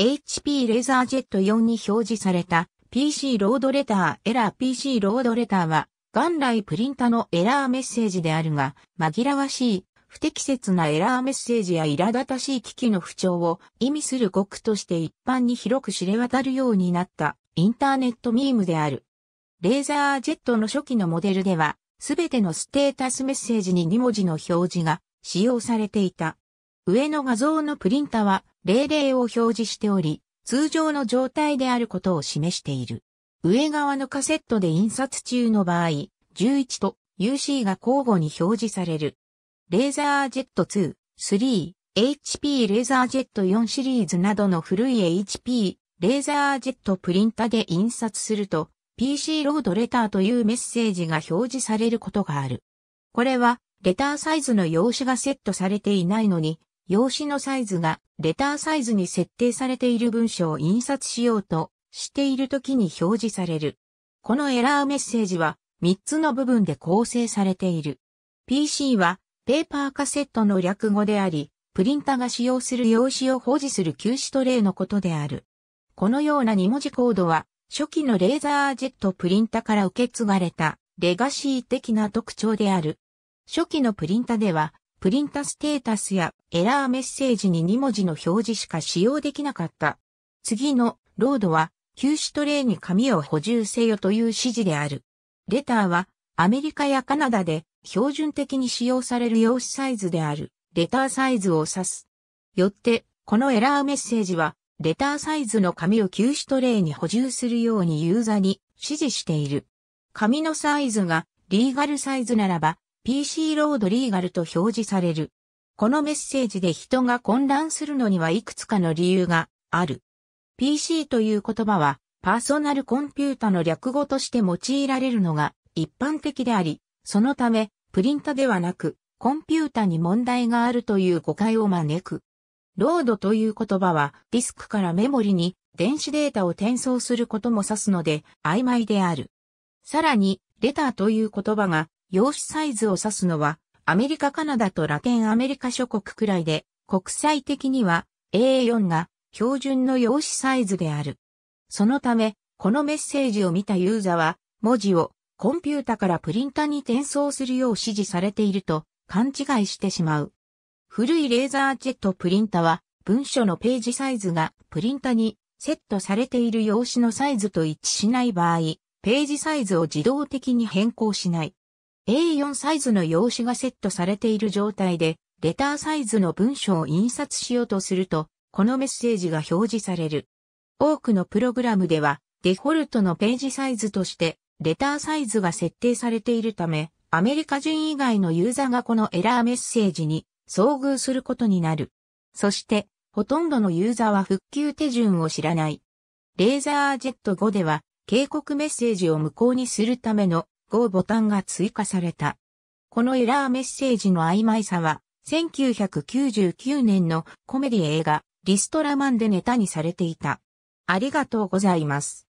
HP レーザージェット4に表示された PC ロードレターエラー PC ロードレターは元来プリンタのエラーメッセージであるが紛らわしい不適切なエラーメッセージや苛立たしい機器の不調を意味する語句として一般に広く知れ渡るようになったインターネットミームである。レーザージェットの初期のモデルでは、すべてのステータスメッセージに2文字の表示が使用されていた。上の画像のプリンタは命令を表示しており、通常の状態であることを示している。上側のカセットで印刷中の場合、11と UC が交互に表示される。レーザージェット2、3、HP レーザージェット4シリーズなどの古い HP レーザージェットプリンタで印刷すると PC ロードレターというメッセージが表示されることがある。これはレターサイズの用紙がセットされていないのに用紙のサイズがレターサイズに設定されている文章を印刷しようとしている時に表示される。このエラーメッセージは3つの部分で構成されている。PC はペーパーカセットの略語であり、プリンタが使用する用紙を保持する休止トレイのことである。このような2文字コードは、初期のレーザージェットプリンタから受け継がれたレガシー的な特徴である。初期のプリンタでは、プリンタステータスやエラーメッセージに2文字の表示しか使用できなかった。次のロードは、休止トレイに紙を補充せよという指示である。レターは、アメリカやカナダで標準的に使用される用紙サイズである、レターサイズを指す。よって、このエラーメッセージは、レターサイズの紙を休止トレイに補充するようにユーザーに指示している。紙のサイズがリーガルサイズならば、PC ロードリーガルと表示される。このメッセージで人が混乱するのにはいくつかの理由がある。PC という言葉は、パーソナルコンピュータの略語として用いられるのが一般的であり、そのため、プリンタではなく、コンピュータに問題があるという誤解を招く。ロードという言葉は、ディスクからメモリに電子データを転送することも指すので、曖昧である。さらに、レターという言葉が、用紙サイズを指すのは、アメリカ、カナダとラテンアメリカ諸国くらいで、国際的には A4 が標準の用紙サイズである。そのため、このメッセージを見たユーザーは、文字をコンピュータからプリンタに転送するよう指示されていると勘違いしてしまう。古いレーザージェットプリンタは文書のページサイズがプリンタにセットされている用紙のサイズと一致しない場合、ページサイズを自動的に変更しない。A4 サイズの用紙がセットされている状態で、レターサイズの文書を印刷しようとすると、このメッセージが表示される。多くのプログラムでは、デフォルトのページサイズとしてレターサイズが設定されているため、アメリカ人以外のユーザーがこのエラーメッセージに遭遇することになる。そして、ほとんどのユーザーは復旧手順を知らない。レーザージェット5では、警告メッセージを無効にするための Go ボタンが追加された。このエラーメッセージの曖昧さは、1999年のコメディ映画、リストラマンでネタにされていた。ありがとうございます。